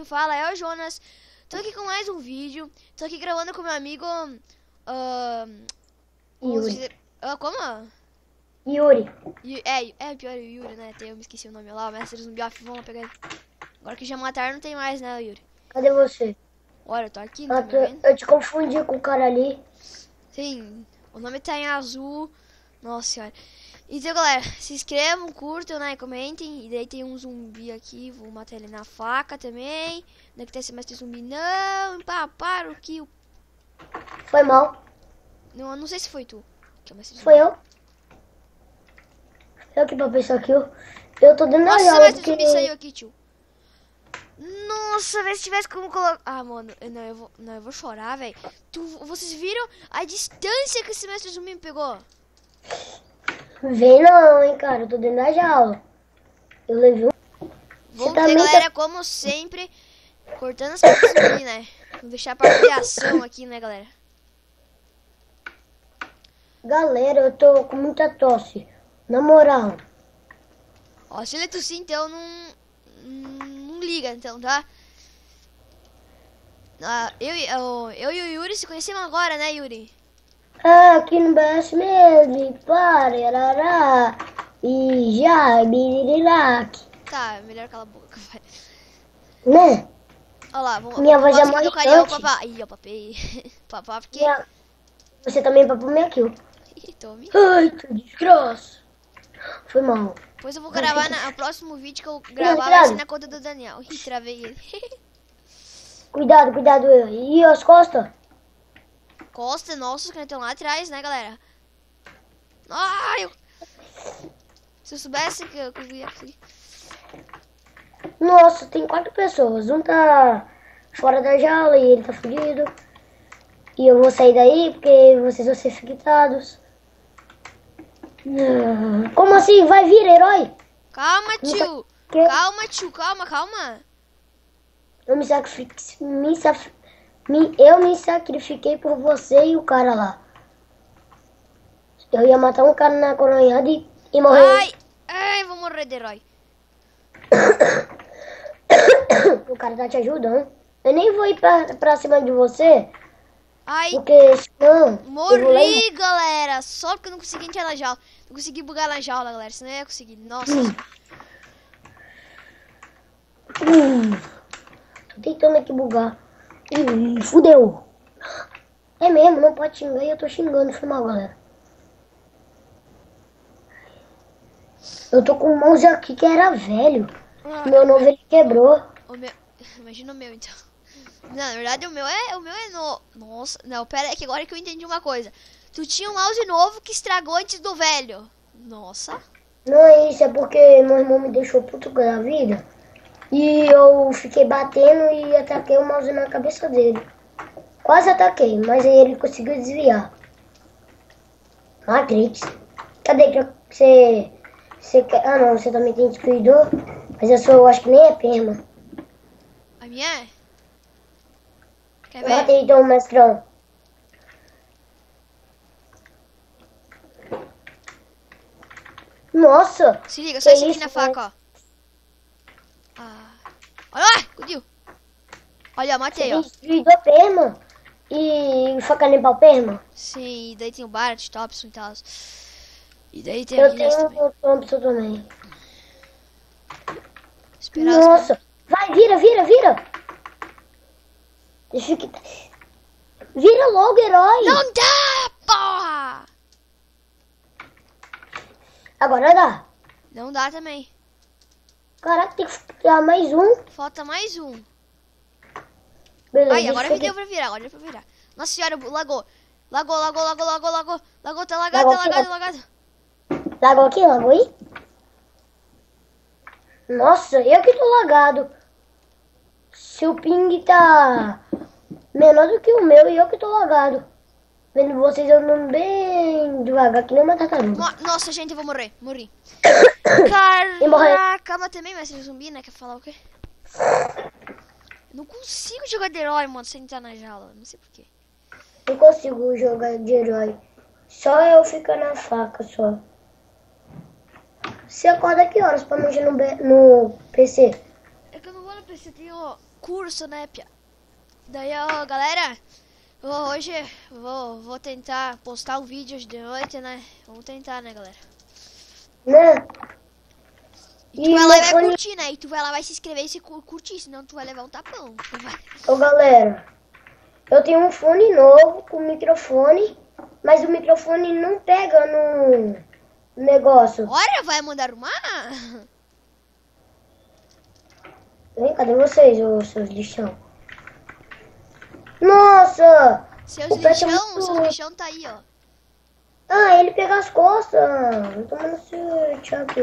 quem fala é o Jonas. Tô aqui com mais um vídeo. Tô aqui gravando com meu amigo. Uh, Yuri. Uh, como? Yuri. Yu- É, é pior o Yuri, né? Tem- Eu me esqueci o nome lá, o mestre zumbi off, vamos pegar ele. Agora que já mataram, não tem mais, né, Yuri? Cadê você? Olha, eu tô aqui, não Ah, tá eu te confundi com o cara ali. Sim, o nome tá em azul. Nossa senhora. Então, galera, se inscrevam, curtam, né? Comentem. E daí tem um zumbi aqui. Vou matar ele na faca também. Daqui tem esse mestre zumbi. Não, empaparam o kill. Foi mal. Não, não sei se foi tu. Que é. Foi eu. Eu que papei isso aqui. Eu eu tô dentro da Nossa, mestre porque... zumbi saiu aqui, tio. Nossa, vê se tivesse como colocar. Ah, mano, eu- não, eu vou, não, eu vou chorar, velho. Vocês viram a distância que esse mestre zumbi me pegou? Vem não, hein, cara. Eu tô dentro da jaula. Eu levei um... Vamos tá- galera, como sempre, cortando as partes zumbi, né? Vamos deixar a parte de ação aqui, né, galera? Galera, eu tô com muita tosse. Na moral. Ó, se ele tossir, então, não, não liga, então, tá? Ah, eu, eu, eu e o Yuri se conhecemos agora, né, Yuri? Aqui no BS mesmo. Parará. E já, biriraque. Tá, melhor cala a boca, vai. Né? Olha lá, vamos... Minha voz é mais eu forte. papá. Ih, eu papei. papá, porque... Minha- Você também papou minha kill. Ih, tome. Ai, que desgraça. Foi mal. Depois eu vou gravar na, o próximo vídeo que eu gravar vai ser na conta do Daniel. Ih, travei ele. Cuidado, cuidado. E as costas? Costa, nossa, que estão lá atrás, né, galera? Ai, eu... Se eu soubesse que eu, que eu ia aqui. Nossa, tem quatro pessoas. Um tá fora da jaula e ele tá fudido. E eu vou sair daí porque vocês vão ser infectados. Ah, Como assim? Vai vir, herói? Calma, tio. Calma, tio, calma, calma. Eu me sacrifiquei. Me, me- eu me sacrifiquei por você e o cara lá. Eu ia matar um cara na coronhada e, e morrer. Ai, ai, vou morrer de herói. O cara tá te ajudando. Eu nem vou ir pra, pra cima de você, Ai, porque senão. morri, galera. Só porque eu não consegui entrar na jaula. Não consegui bugar na jaula, galera. Senão eu ia conseguir. Nossa. Hum. Tô tentando aqui bugar. Ih, fudeu. É mesmo, não pode xingar e eu tô xingando. Foi mal, galera. Eu tô com um mouse aqui que era velho. Ah, Meu novo ele quebrou. O meu... Imagina o meu, então. Não, na verdade o meu é. O meu é no. Nossa, não, pera aí que agora que eu entendi uma coisa. Tu tinha um mouse novo que estragou antes do velho. Nossa. Não é isso, é porque meu irmão me deixou puto da vida. E eu fiquei batendo e ataquei o mouse na cabeça dele. Quase ataquei, mas aí ele conseguiu desviar. Matrix. Cadê que você. Você quer. Ah não, você também tem destruidor. Mas a sua eu acho que nem é perma. A minha é? Quer ver? Mata aí então, mestrão. Nossa! Se liga, só esse aqui isso, na né? faca, ó. Ah. Olha lá, conseguiu. Olha, matei, ó. destruidor perma. E nem pau perma. Sim, e daí tem o Barat, Thompson e tal. E daí tem Eu Guinness também. tenho o Thompson também. Esperar os Nossa! Vai, vira, vira, vira! Deixa que. Vira logo, herói! Não dá, porra! Agora dá. Não dá também. Caraca, tem que dar mais um. Falta mais um. Beleza. Aí, agora deu pra virar, agora deu pra virar. Nossa senhora, lagou. Lagou, lagou, lagou, lagou, lagou. Lagou, tá lagado, Lagou tá aqui, lagado, ó. lagado. Lagou aqui, lagou aí? Nossa, eu que tô lagado. Se o ping tá menor do que o meu e eu que tô lagado. Vendo vocês andando bem devagar, que nem uma tartaruga. No- Nossa, gente, eu vou morrer. Morri. Caraca, mas também vai ser zumbi, né? Quer falar o quê? Não consigo jogar de herói, mano, sem entrar na jaula. Não sei porquê. Não consigo jogar de herói. Só eu ficar na faca, só. Você acorda que horas pra mexer no, no PC? É que eu não vou no PC, tenho curso, né, Pia? Daí, ó, galera, hoje vou, vou tentar postar um vídeo de noite, né? Vamos tentar, né, galera? Né? E tu vai lá e vai curtir, né? E tu vai lá vai se inscrever e se cu- curtir, senão tu vai levar um tapão. Ô galera, eu tenho um fone novo com microfone, mas o microfone não pega no negócio. Olha, vai mandar arrumar? Vem, cadê vocês, ô seus lixão? Nossa! Seus O pet é lixão, muito- seus lixão tá aí, ó. Ah, ele pega as costas. Tomando seu Chuck